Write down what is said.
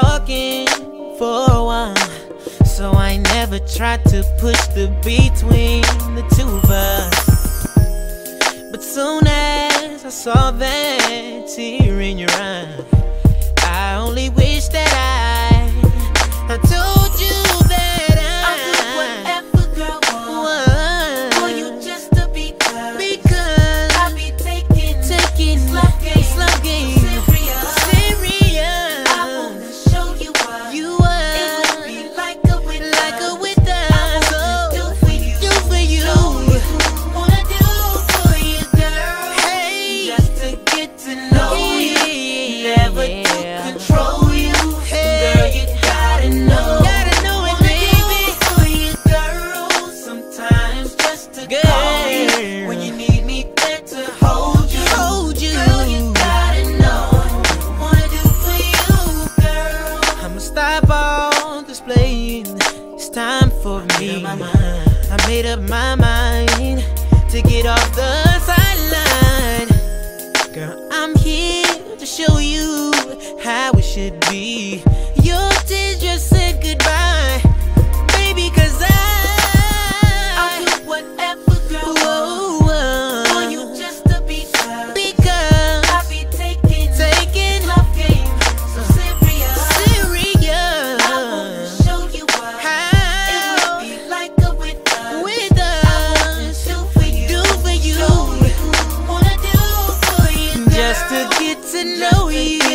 talking for a while. So I never tried to push the between the two of us. But soon as I saw that tear in your eye, I only wish that I mind. It's time for me. I made up my mind to get off the sideline. Girl, I'm here to show you how it should be. no you.